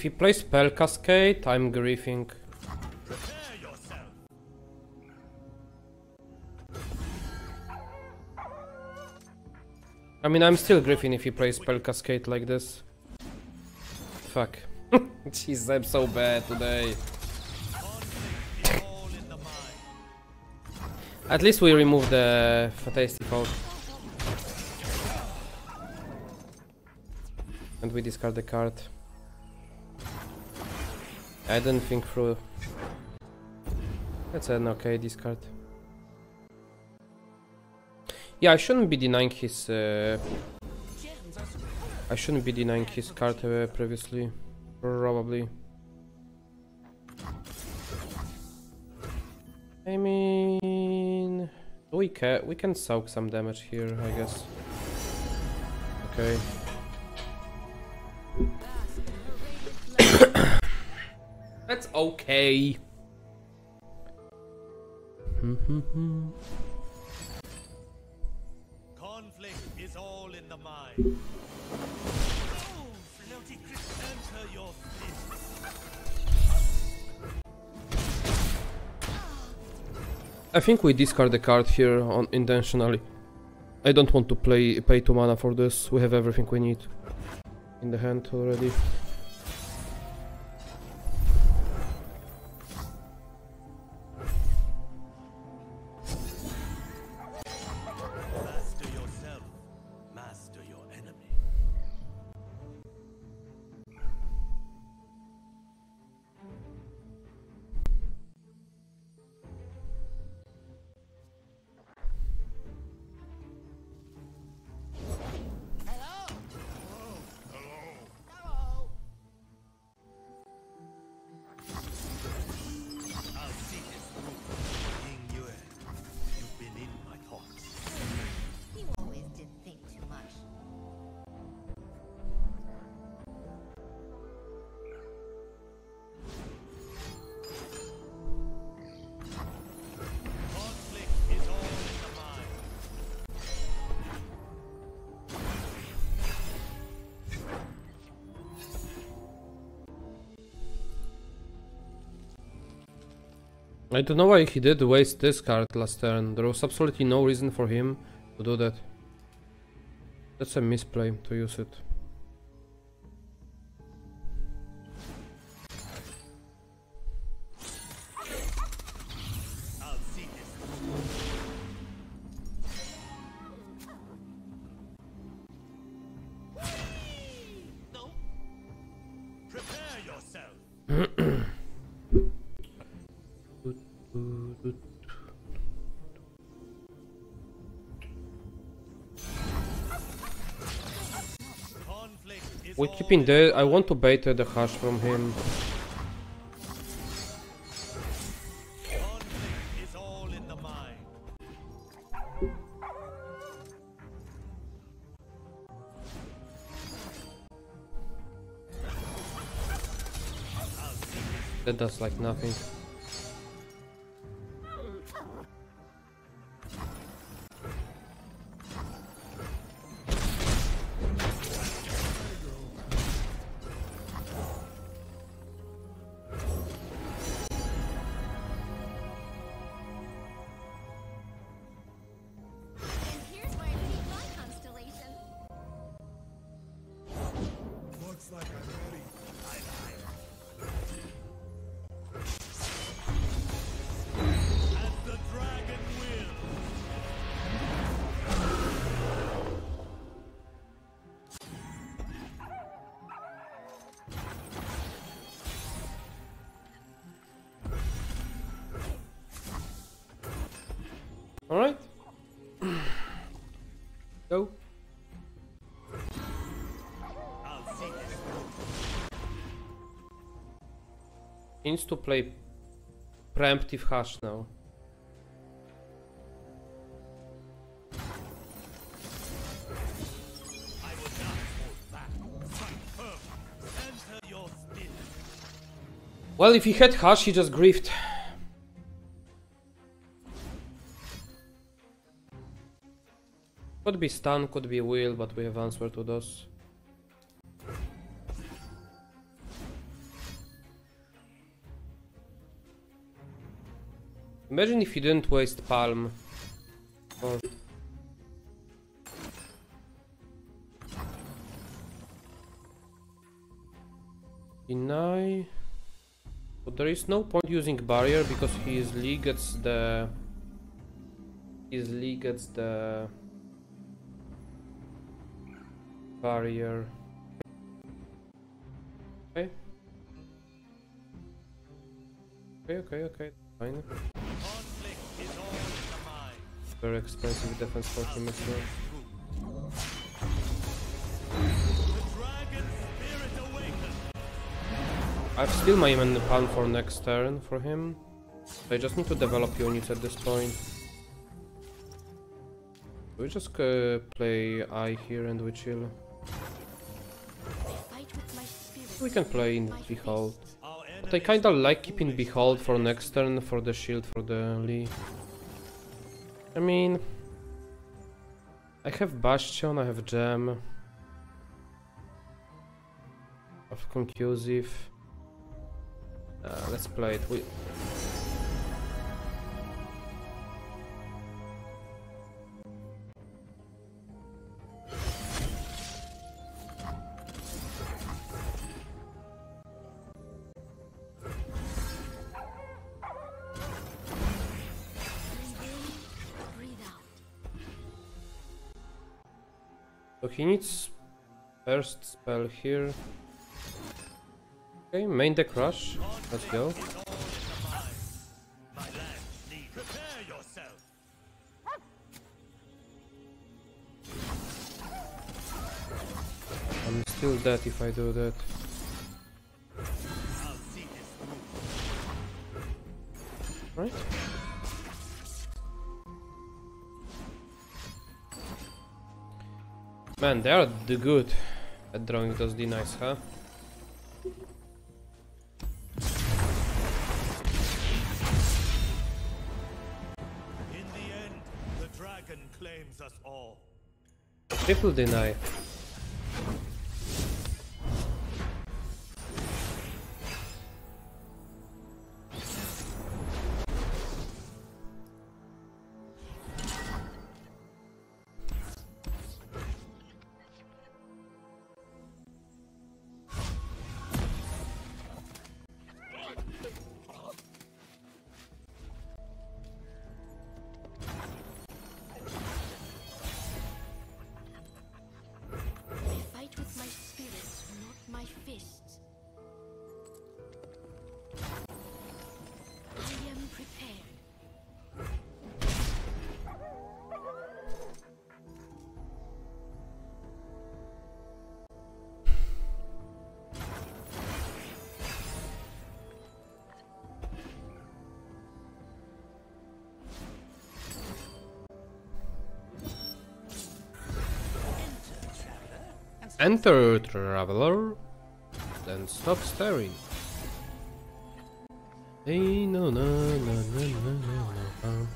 If he plays Spell Cascade, I'm griefing. I mean, I'm still griefing if he plays Spell Cascade like this. Fuck. Jeez, I'm so bad today. At least we remove the Fatality Fault. And we discard the card. I didn't think through. That's an okay discard. Yeah, I shouldn't be denying his. Uh, I shouldn't be denying his card uh, previously. Probably. I mean, we can we can soak some damage here, I guess. Okay. Okay. Conflict is all in the mind. Oh, floaty crisp, enter your fist. I think we discard the card here on intentionally. I don't want to play pay two mana for this. We have everything we need in the hand already. I don't know why he did waste this card last turn. There was absolutely no reason for him to do that. That's a misplay to use it. We all keep in in there. I want to bait the Hush from him. That does like nothing. Alright. Go. Needs to play preemptive Hush now. Well, if he had Hush, he just griefed. Could be stun, could be wheel, but we have answer to those. Imagine if you didn't waste palm. Or... Deny. But there is no point using barrier because his Lee gets the... His Lee gets the... Barrier. Okay. Okay, okay, okay. Fine. In the. Very expensive defense for him as well. The dragon spirit awakens. I've still my man palm for next turn for him. I just need to develop units at this point. We just uh, play I here and we chill. We can play in Behold. But I kinda like keeping Behold for next turn for the shield for the Lee. I mean... I have Bastion, I have Gem. I have Concussive. Uh, let's play it. We... he needs first spell here. Okay, main deck rush. Let's go. I'm still dead if I do that. Right? Man, they are the good at drawing those denies, huh? In the end, the dragon claims us all. Triple deny. Enter, traveler. Then stop staring. Hey, no, no, no, no, no, no, no.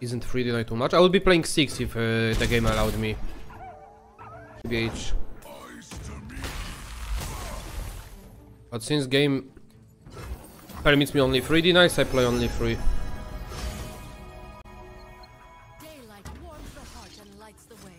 Isn't 3 deny too much? I would be playing 6 if uh, the game allowed me. BH. But since game permits me only 3 denies, I play only 3. Daylight warms the heart and lights the way.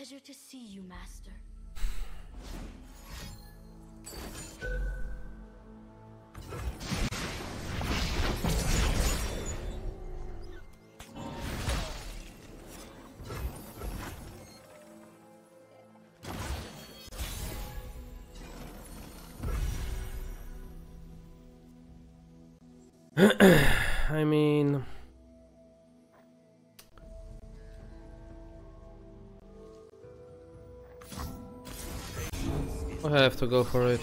pleasure to see you, Master. I mean... I have to go for it.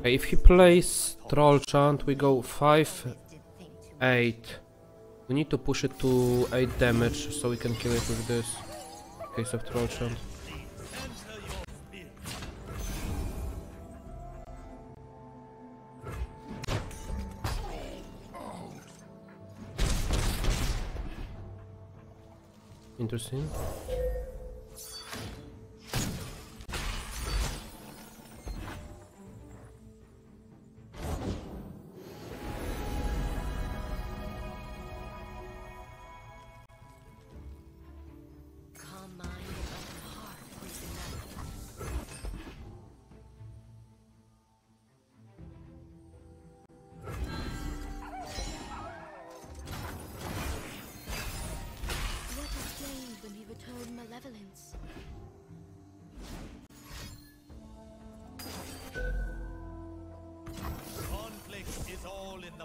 Okay, if he plays Troll Chant, we go 5, 8. We need to push it to 8 damage so we can kill it with this. In case of Troll Chant. Interesting.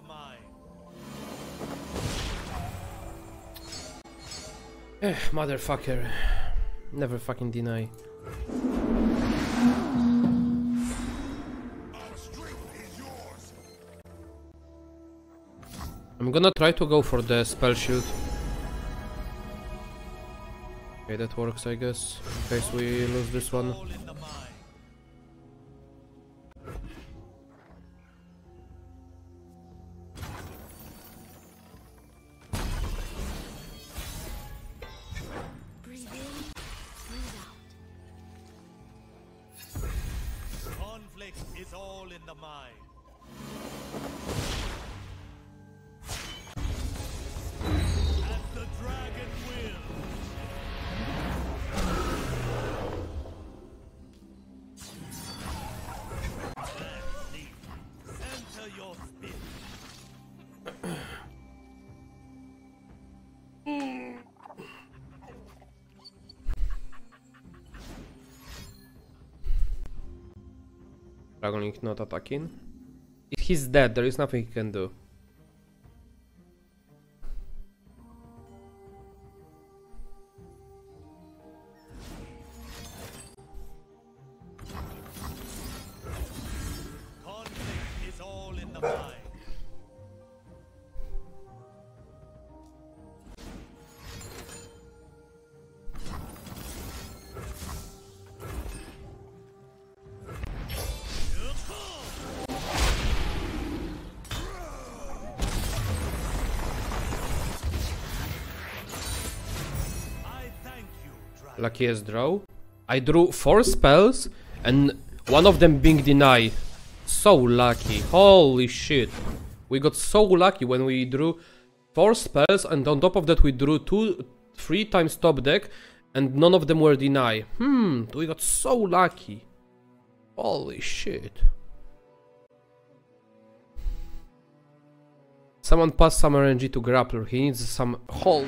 The. Eh, motherfucker. Never fucking deny. I'm gonna try to go for the spell shield. Okay, that works, I guess. In case we lose this one. In the mind. Dragon not attacking. If he's dead, there is nothing he can do. Luckiest draw. I drew four spells and one of them being denied. So lucky. Holy shit. We got so lucky when we drew four spells and on top of that we drew two, three times top deck and none of them were denied. Hmm, we got so lucky. Holy shit. Someone pass some RNG to Grappler. He needs some whole